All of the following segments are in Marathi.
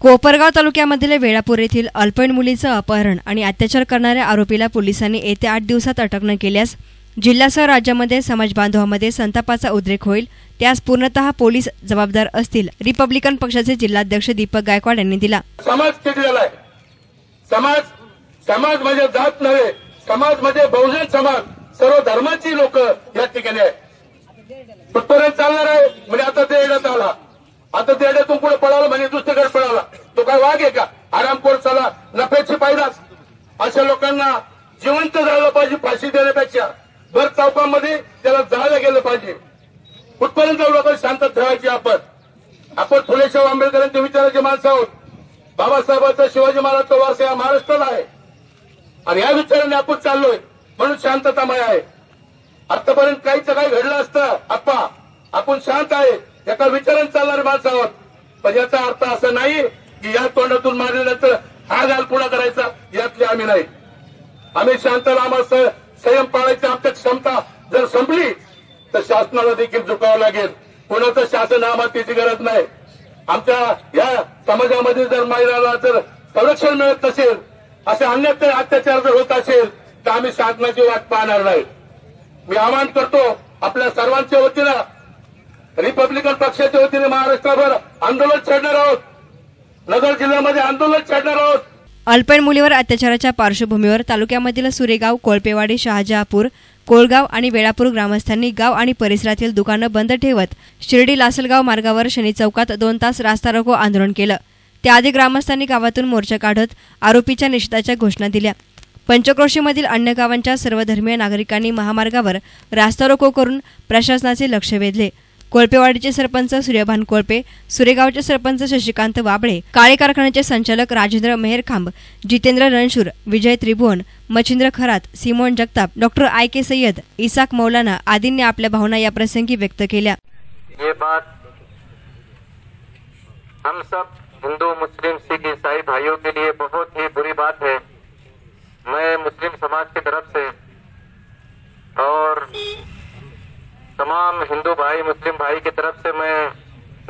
कोपरगाव तालुक्यामधील वेळापूर येथील अल्पवयीन मुलीचं अपहरण आणि अत्याचार करणाऱ्या आरोपीला पोलिसांनी येत्या आठ दिवसात अटक न केल्यास जिल्ह्यासह राज्यामध्ये समाज बांधवांमध्ये संतापाचा उद्रेक होईल. त्यास पूर्णतः पोलीस जबाबदार असतील रिपब्लिकन पक्षाचे जिल्हाध्यक्ष दीपक गायकवाड यांनी दिला. समाज चिडलेला आहे. समाज समाज म्हणजे जात नव्हे समाज म्हणजे बहुजन समाज. सर्व धर्माची लोक या ठिकाणी आहे चालणार आहे म्हणजे आता ते येण्यात आला. आता ते येण्यातून पुढे पळाला म्हणजे दुसरीकडे पळाला. तो काय वाघ आहे का? आरामखोर चला. नफ्याची पायदास. अशा लोकांना जिवंत झालं पाहिजे फाशी देण्यापेक्षा. भर चौकामध्ये त्याला जाळलं गेलं पाहिजे. कुठपर्यंत लोक शांत ठेवायची आपण. आपण फुलेशाह आंबेडकरांच्या विचाराचे माणसं आहोत. बाबासाहेबांचा शिवाजी महाराजचा वारसा या महाराष्ट्राला आहे. आणि या विचाराने आपण चाललोय. म्हणून शांततामय आहे. आतापर्यंत काहीच काही घडलं असतं. आप्पा आपण शांत आहे. एका विचाराने चालणारे माणसं आहोत. पण याचा अर्थ असं नाही की या तोंडातून मारल्यानंतर हा घाल पुन्हा करायचा यातले आम्ही नाही. आम्ही शांतला आम्हाला संयम पाळायची आमच्या क्षमता जर संपली तर शासनाला देखील झुकावं लागेल. कोणाचं शासन आम्हाला त्याची गरज नाही. आमच्या या समाजामध्ये जर महिलाला जर संरक्षण मिळत नसेल असे अन्य अत्याचार जर होत असेल तर आम्ही शासनाची वाट पाहणार नाही. मी आवाहन करतो आपल्या सर्वांच्या वतीनं रिपब्लिकन पक्षाच्या वतीने महाराष्ट्रभर आंदोलन छेडणार आहोत. नगर जिल्ह्यामध्ये आंदोलन छेडणार आहोत. अल्पवयीन मुलीवर अत्याचाराच्या पार्श्वभूमीवर तालुक्यामधील सुरेगाव कोळपेवाडी शहाजहापूर कोळगाव आणि वेळापूर ग्रामस्थांनी गाव आणि परिसरातील दुकानं बंद ठेवत शिर्डी लासलगाव मार्गावर शनी चौकात दोन तास रास्ता रोको आंदोलन केलं. त्याआधी ग्रामस्थांनी गावातून मोर्चा काढत आरोपीच्या निषेधाच्या घोषणा दिल्या. पंचक्रोशीमधील अन्य गावांच्या सर्वधर्मीय नागरिकांनी महामार्गावर रास्ता रोको करून प्रशासनाचे लक्ष वेधले. कोळपेवाडीचे सरपंच सूर्यभान कोळपे सुरेगावचे सरपंच शशिकांत वाबळे काळे कारखान्याचे संचालक Rajendra Meharkhamb Jitendra Ranshur Vijay Tribhuvan Machhindra Kharat Simon Jagtap doctor I K Sayyad Isaq Maulana आदींनी आपल्या भावना या प्रसंगी व्यक्त केल्या. हम सब हिंदू मुस्लिम सिख ईसाई भाइयों के लिए बहुत ही बुरी बात है। मैं मुस्लिम समाज की तरफ से तमाम हिंदू भाई, मुस्लिम भाई की तरफ़ से मैं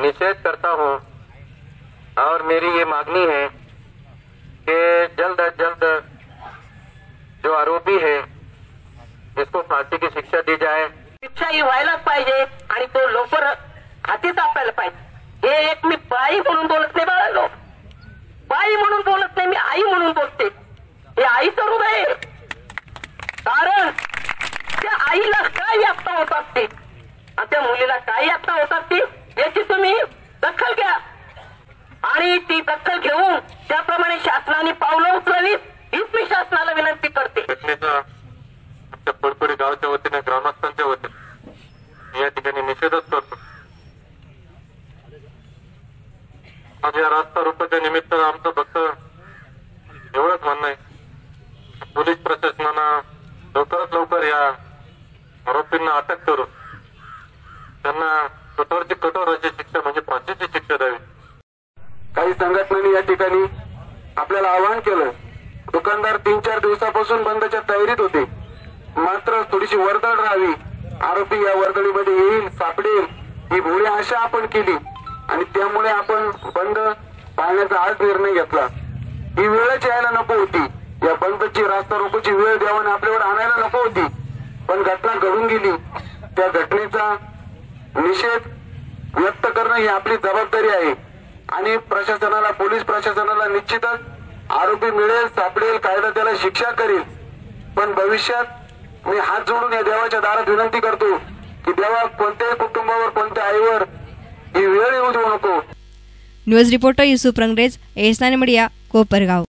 निषेध करता हूँ और मेरी ये मांगनी है कि जल्द अज जल्द जो आरोपी है, जिसको फांसी की शिक्षा दी जाए। शिक्षा ही व्हायलाच पाहिजे आणि तो लवकर हाती सापडायला पाहिजे. हे एक मी बाई म्हणून बोलत बाई म्हणून बोलत मी आई म्हणून बोलते. होतात आणि त्या मुलीला काही आत्ता होतात ती याची तुम्ही दखल घ्या. आणि ती दखल घेऊन त्याप्रमाणे शासनाने पावलं उचलावीत हीच मी शासनाला विनंती करते. पडपुरी गावच्या वतीने ग्रामस्थांच्या वतीने मी या ठिकाणी निषेधच करतो. आज या रास्ता रोकोच्या निमित्त आमचं फक्त एवढंच म्हणणं आहे. पोलीस प्रशासनानं लवकरात लवकर या आरोपींना अटक करून त्यांना कठोरची कठोर अशी शिक्षा म्हणजे फाशीची शिक्षा द्यावी. काही संघटनांनी या ठिकाणी आपल्याला आवाहन केलं. दुकानदार तीन चार दिवसापासून बंदच्या तयारीत होते. मात्र थोडीशी वर्दळ राहावी. आरोपी या वर्दळीमध्ये येईल सापडेल ही भोळी आशा आपण केली. आणि त्यामुळे आपण बंद पाळण्याचा आज निर्णय घेतला. ही वेळच यायला नको होती. या बंदची रास्ता रोकोची वेळ द्यावाने आपल्यावर आणायला नको होती. पण घटना घडून गेली. त्या घटनेचा निषेध व्यक्त करणं ही आपली जबाबदारी आहे. आणि प्रशासनाला पोलीस प्रशासनाला निश्चितच आरोपी मिळेल सापडेल कायदा त्याला शिक्षा करेल. पण भविष्यात मी हात जोडून या देवाच्या दारात विनंती करतो की देवा कोणत्याही कुटुंबावर कोणत्या आईवर ही वेळ येऊ देऊ नको. News reporter Yusuf Rangrez S media Kopargaon.